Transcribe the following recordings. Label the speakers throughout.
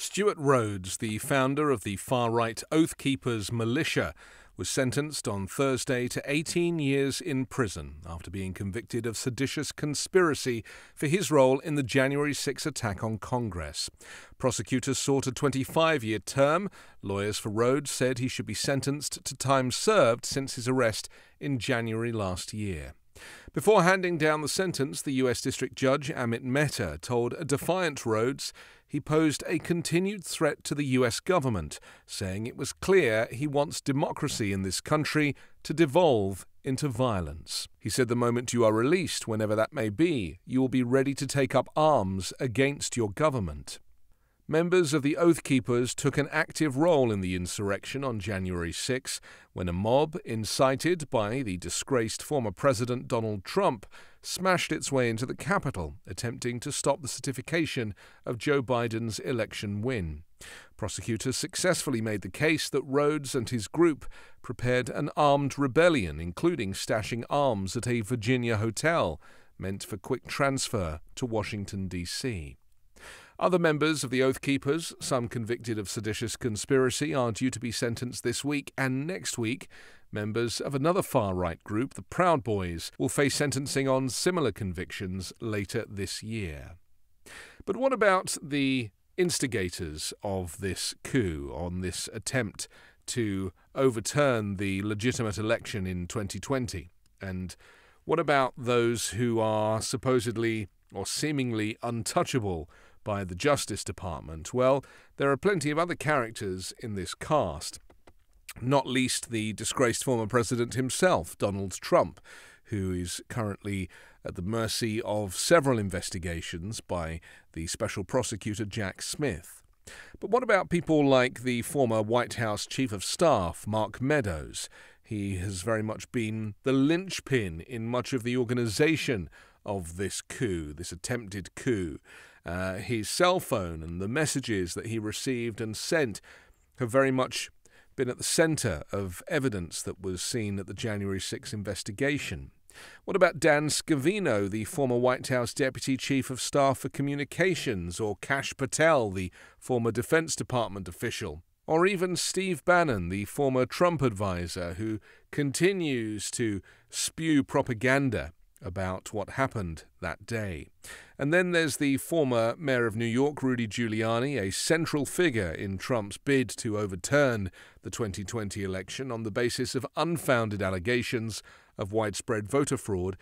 Speaker 1: Stewart Rhodes, the founder of the far right Oath Keepers militia, was sentenced on Thursday to 18 years in prison after being convicted of seditious conspiracy for his role in the January 6 attack on Congress. Prosecutors sought a 25 year term. Lawyers for Rhodes said he should be sentenced to time served since his arrest in January last year. Before handing down the sentence, the U.S. District Judge Amit Mehta told a defiant Rhodes he posed a continued threat to the U.S. government, saying it was clear he wants democracy in this country to devolve into violence. He said the moment you are released, whenever that may be, you will be ready to take up arms against your government. Members of the Oath Keepers took an active role in the insurrection on January 6 when a mob, incited by the disgraced former President Donald Trump, smashed its way into the Capitol, attempting to stop the certification of Joe Biden's election win. Prosecutors successfully made the case that Rhodes and his group prepared an armed rebellion, including stashing arms at a Virginia hotel meant for quick transfer to Washington, D.C. Other members of the Oath Keepers, some convicted of seditious conspiracy, are due to be sentenced this week and next week. Members of another far right group, the Proud Boys, will face sentencing on similar convictions later this year. But what about the instigators of this coup, on this attempt to overturn the legitimate election in 2020? And what about those who are supposedly or seemingly untouchable? By the Justice Department? Well, there are plenty of other characters in this cast, not least the disgraced former president himself, Donald Trump, who is currently at the mercy of several investigations by the special prosecutor Jack Smith. But what about people like the former White House Chief of Staff, Mark Meadows? He has very much been the linchpin in much of the organization of this coup, this attempted coup. Uh, his cell phone and the messages that he received and sent have very much been at the centre of evidence that was seen at the January 6 investigation. What about Dan Scavino, the former White House Deputy Chief of Staff for Communications, or Kash Patel, the former Defense Department official? Or even Steve Bannon, the former Trump advisor, who continues to spew propaganda about what happened that day. And then there's the former mayor of New York, Rudy Giuliani, a central figure in Trump's bid to overturn the 2020 election on the basis of unfounded allegations of widespread voter fraud,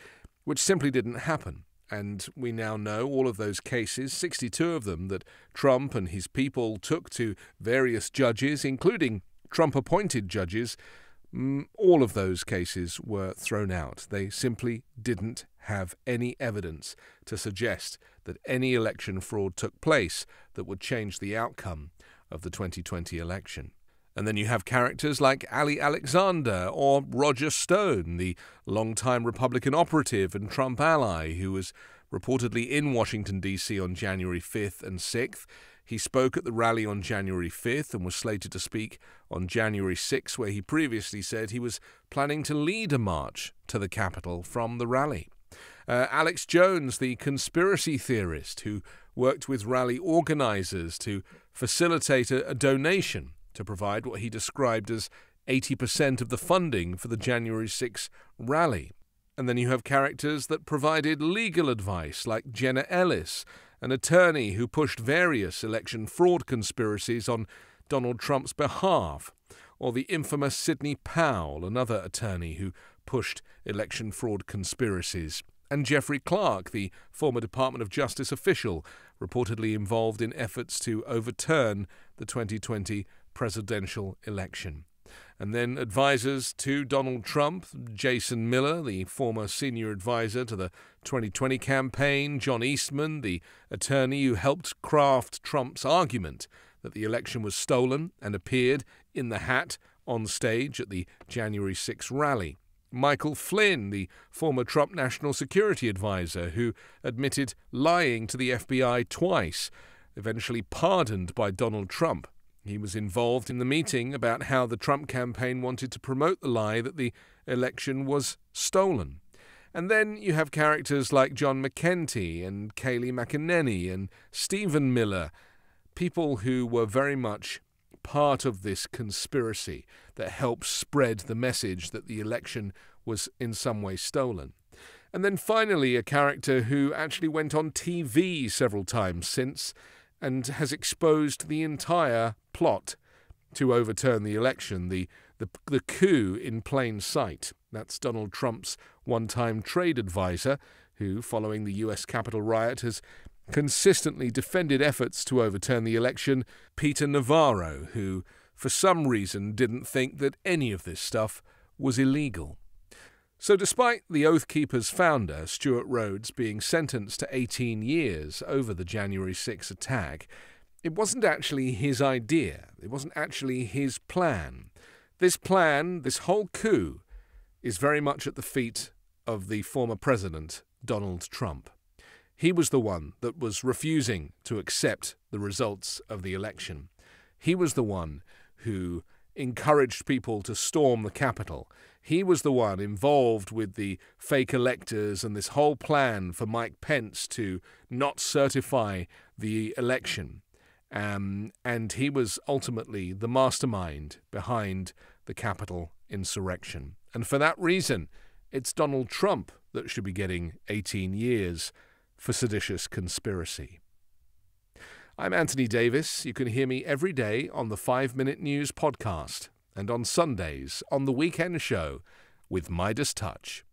Speaker 1: which simply didn't happen. And we now know all of those cases, 62 of them, that Trump and his people took to various judges, including Trump appointed judges Mm, all of those cases were thrown out. They simply didn't have any evidence to suggest that any election fraud took place that would change the outcome of the 2020 election. And then you have characters like Ali Alexander or Roger Stone, the longtime Republican operative and Trump ally who was reportedly in Washington, D.C. on January 5th and 6th. He spoke at the rally on January 5th and was slated to speak on January 6th, where he previously said he was planning to lead a march to the Capitol from the rally. Uh, Alex Jones, the conspiracy theorist who worked with rally organizers to facilitate a, a donation to provide what he described as 80% of the funding for the January 6 rally. And then you have characters that provided legal advice, like Jenna Ellis, an attorney who pushed various election fraud conspiracies on Donald Trump's behalf, or the infamous Sidney Powell, another attorney who pushed election fraud conspiracies, and Jeffrey Clark, the former Department of Justice official, reportedly involved in efforts to overturn the 2020 presidential election and then advisors to Donald Trump, Jason Miller, the former senior advisor to the 2020 campaign, John Eastman, the attorney who helped craft Trump's argument that the election was stolen and appeared in the hat on stage at the January 6 rally. Michael Flynn, the former Trump national security advisor, who admitted lying to the FBI twice, eventually pardoned by Donald Trump. He was involved in the meeting about how the Trump campaign wanted to promote the lie that the election was stolen. And then you have characters like John McEntee and Kayleigh McEnany and Stephen Miller people who were very much part of this conspiracy that helped spread the message that the election was in some way stolen. And then finally, a character who actually went on TV several times since and has exposed the entire plot to overturn the election, the, the, the coup in plain sight. That's Donald Trump's one time trade advisor, who, following the US Capitol riot, has consistently defended efforts to overturn the election, Peter Navarro, who, for some reason, didn't think that any of this stuff was illegal. So, despite the Oath Keepers founder, Stewart Rhodes, being sentenced to 18 years over the January 6 attack, it wasn't actually his idea. It wasn't actually his plan. This plan, this whole coup, is very much at the feet of the former president, Donald Trump. He was the one that was refusing to accept the results of the election. He was the one who encouraged people to storm the Capitol. He was the one involved with the fake electors and this whole plan for Mike Pence to not certify the election. Um, and he was ultimately the mastermind behind the Capitol insurrection. And for that reason, it's Donald Trump that should be getting 18 years for seditious conspiracy. I'm Anthony Davis. You can hear me every day on the 5 Minute News podcast and on Sundays on the Weekend Show with Midas Touch.